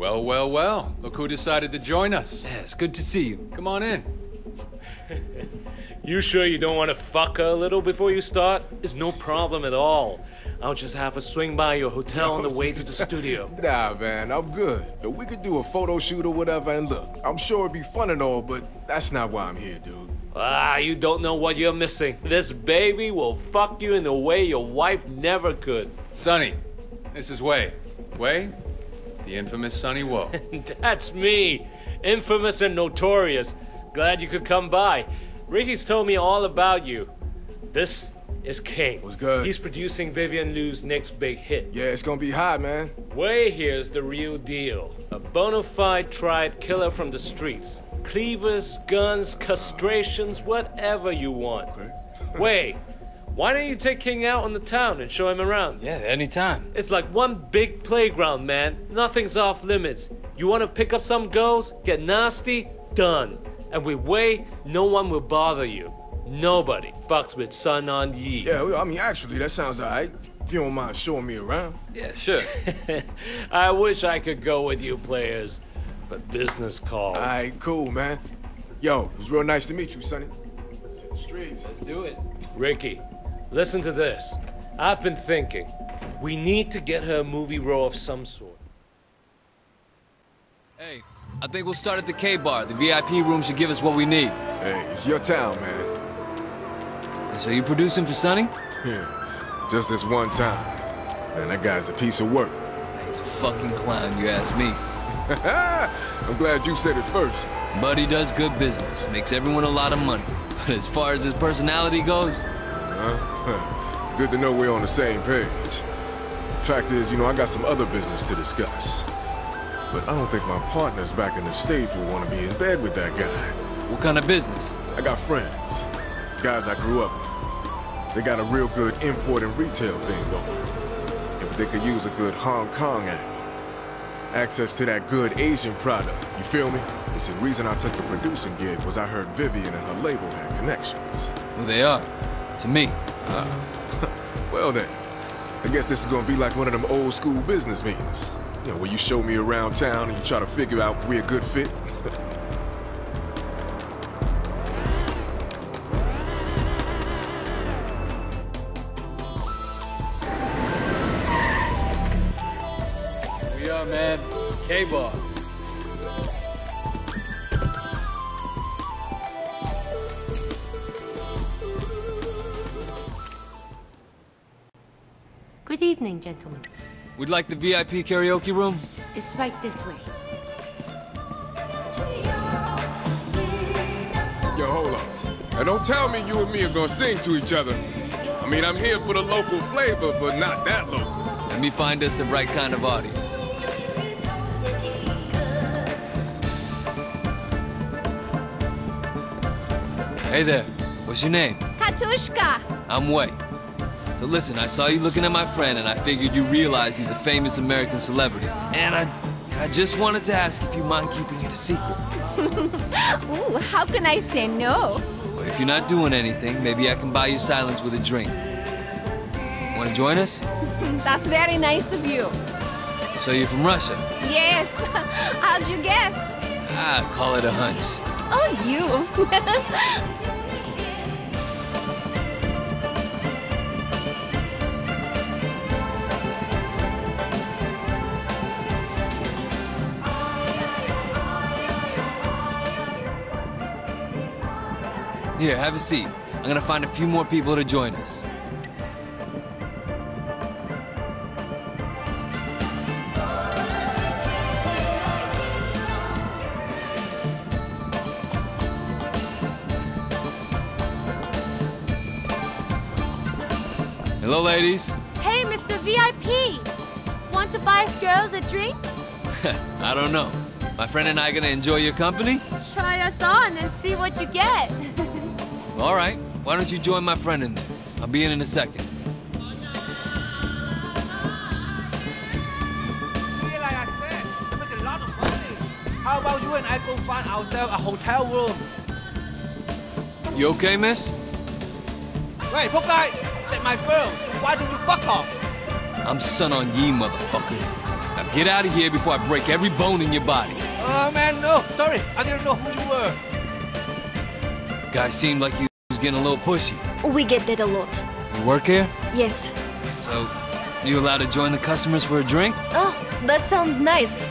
Well, well, well. Look who decided to join us. Yeah, it's good to see you. Come on in. You sure you don't want to fuck her a little before you start? It's no problem at all. I'll just have a swing by your hotel on the way to the studio. Nah, man, I'm good. But we could do a photo shoot or whatever, and look, I'm sure it'd be fun and all, but that's not why I'm here, dude. Ah, you don't know what you're missing. This baby will fuck you in a way your wife never could. Sonny, this is Wei. Wei, the infamous Sonny Woe. That's me. Infamous and notorious. Glad you could come by. Ricky's told me all about you. This is King. What's good? He's producing Vivienne Lui's next big hit. Yeah, it's gonna be hot, man. Wei here's the real deal. A bona fide tried killer from the streets. Cleavers, guns, castrations, whatever you want. Okay. Wei, why don't you take King out on the town and show him around? Yeah, anytime. It's like one big playground, man. Nothing's off limits. You want to pick up some girls, get nasty, done. And with Wei, no one will bother you. Nobody fucks with Sun On Yee. Yeah, well, I mean, actually, that sounds alright. If you don't mind showing me around. yeah, sure. I wish I could go with you players, but business calls. Alright, cool, man. Yo, it was real nice to meet you, Sonny. Let's hit the streets. Let's do it. Ricky, listen to this. I've been thinking. We need to get her a movie role of some sort. Hey, I think we'll start at the K-Bar. The VIP room should give us what we need. Hey, it's your town, man. So you producing for Sonny? Yeah, just this one time. Man, that guy's a piece of work. He's a fucking clown, you ask me. I'm glad you said it first. But he does good business, makes everyone a lot of money. But as far as his personality goes, Huh? Good to know we're on the same page. Fact is, you know, I got some other business to discuss. But I don't think my partners back in the States will want to be in bed with that guy. what kind of business? I got friends, guys I grew up with. They got a real good import and retail thing going. If they could use a good Hong Kong angle. Access to that good Asian product, you feel me? It's the reason I took the producing gig was I heard Vivienne and her label had connections. Who they are? To me. Uh, well then, I guess this is gonna be like one of them old school business meetings. You know, where you show me around town and you try to figure out if we're a good fit. We are, man. K-Bar. Evening, gentlemen. We'd like the VIP karaoke room? It's right this way. Yo, hold up. Now don't tell me you and me are gonna sing to each other. I mean, I'm here for the local flavor, but not that local. Let me find us the right kind of audience. Hey there, what's your name? Katushka! I'm Wei. So listen, I saw you looking at my friend and I figured you realize he's a famous American celebrity. And I, and I just wanted to ask if you mind keeping it a secret. Ooh, how can I say no? Or if you're not doing anything, maybe I can buy you silence with a drink. Want to join us? That's very nice of you. So you're from Russia? Yes. How'd you guess? Ah, call it a hunch. Oh, you. Here, have a seat. I'm gonna find a few more people to join us. Hello, ladies. Hey, Mr. VIP! Want to buy us girls a drink? I don't know. My friend and I gonna enjoy your company? Try us on and see what you get. All right. Why don't you join my friend in there? I'll be in in a second. See, like I said, we make a lot of money. How about you and I go find ourselves a hotel room? You okay, miss? Wait, poor guy, that's my girl, so why don't you fuck off? I'm Sun On Yee, motherfucker. Now Get out of here before I break every bone in your body. Oh man, no. Sorry, I didn't know who you were. Guy seemed like he was getting a little pushy. We get that a lot. You work here? Yes. So, you allowed to join the customers for a drink? Oh, that sounds nice.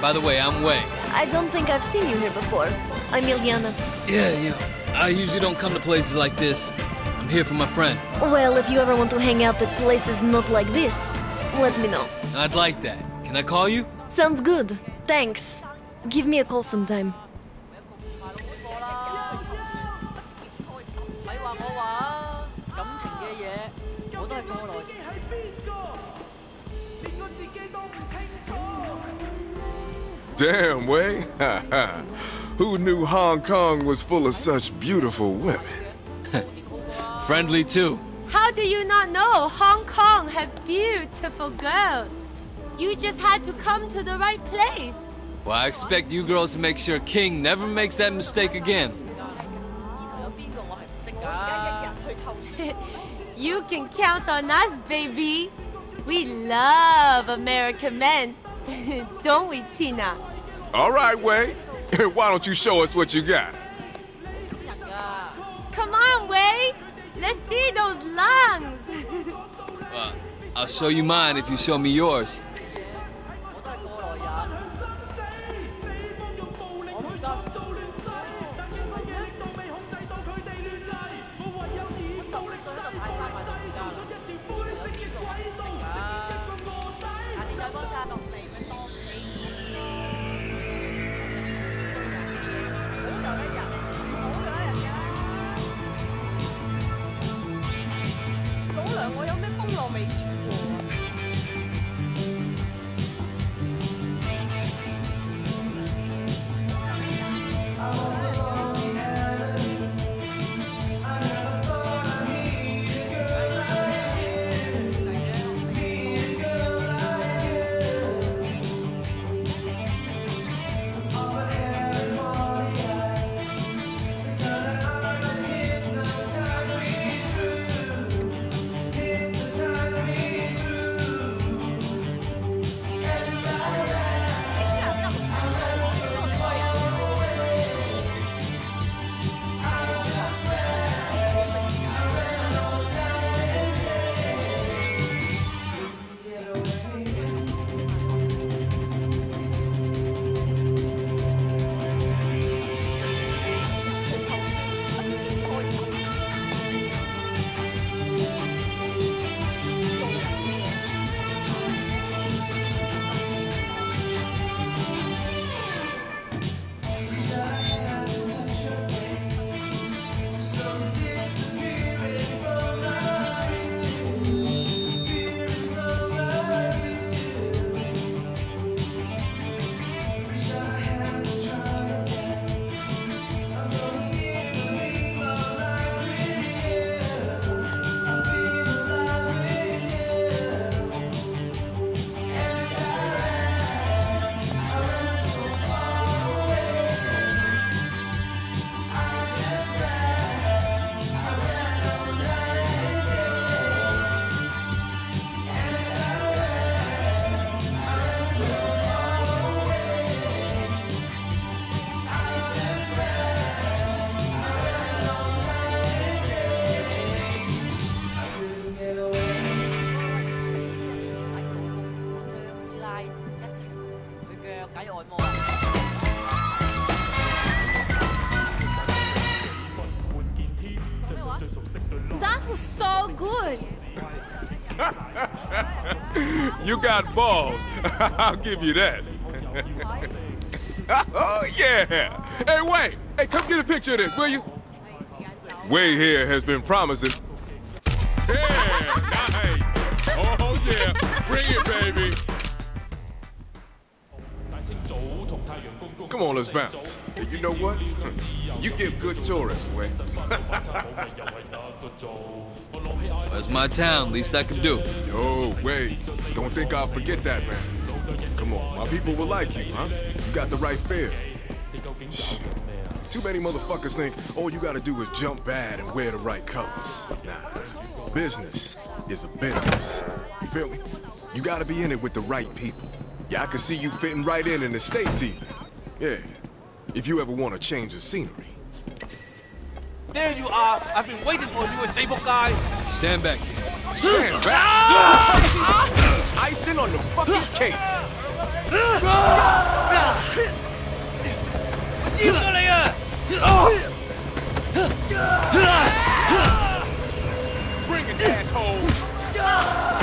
By the way, I'm Wei. I don't think I've seen you here before. I'm Ilyana. Yeah, yeah. I usually don't come to places like this. I'm here for my friend. Well, if you ever want to hang out at places not like this, let me know. I'd like that. Can I call you? Sounds good. Thanks. Give me a call sometime. Damn Wei! Who knew Hong Kong was full of such beautiful women? Friendly too. How do you not know Hong Kong has beautiful girls? You just had to come to the right place. Well, I expect you girls to make sure King never makes that mistake again. You can count on us, baby. We love American men. don't we, Tina? All right, Wei. Why don't you show us what you got? Come on, Wei. Let's see those lungs. uh, I'll show you mine if you show me yours. You got balls. I'll give you that. oh, yeah. Hey, wait. Hey, come get a picture of this, will you? Wei here has been promising. Yeah, nice. Oh, yeah. Bring it, baby. Come on, let's bounce. You know what? You give good tourists, Wei. Well, it's my town, least I could do. Yo, wait. Don't think I'll forget that, man. Come on, my people will like you, huh? You got the right fare. Shit. Too many motherfuckers think all you gotta do is jump bad and wear the right colors. Nah. Business is a business. You feel me? You gotta be in it with the right people. Yeah, I can see you fitting right in in the States even. Yeah, if you ever want to change the scenery. There you are. I've been waiting for you, a stable guy. Stand back. Stand back! this is icing on the fucking cake. What you gonna Bring it, asshole! Ah!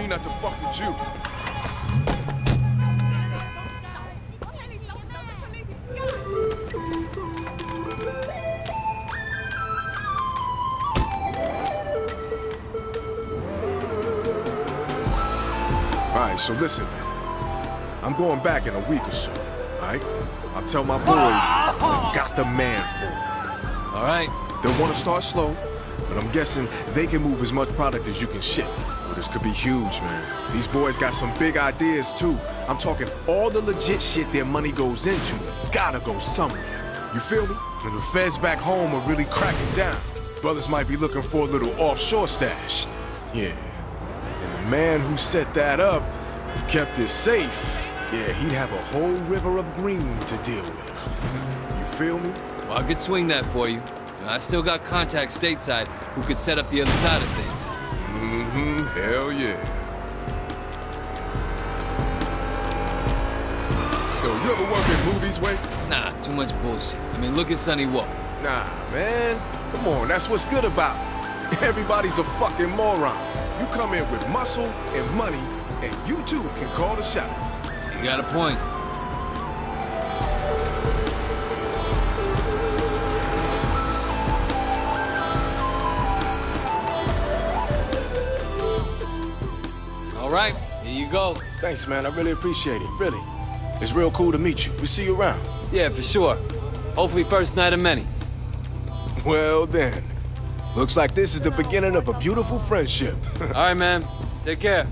Me not to fuck with you. Alright, so listen. I'm going back in a week or so, alright? I'll tell my boys I got the man for All right. They'll want to start slow, but I'm guessing they can move as much product as you can ship. This could be huge, man. These boys got some big ideas, too. I'm talking all the legit shit their money goes into gotta go somewhere. You feel me? And the feds back home are really cracking down. Brothers might be looking for a little offshore stash. Yeah. And the man who set that up, he kept it safe. Yeah, he'd have a whole river of green to deal with. You feel me? Well, I could swing that for you. I still got contacts stateside who could set up the other side of things. Hell yeah. Yo, you ever work in movies, Wei? Nah, too much bullshit. I mean, look at Sonny Walk. Nah, man. Come on, that's what's good about it. Everybody's a fucking moron. You come in with muscle and money, and you too can call the shots. You got a point. All right, here you go. Thanks, man. I really appreciate it. Really. It's real cool to meet you. We see you around. Yeah, for sure. Hopefully first night of many. Well, then. Looks like this is the beginning of a beautiful friendship. All right, man. Take care.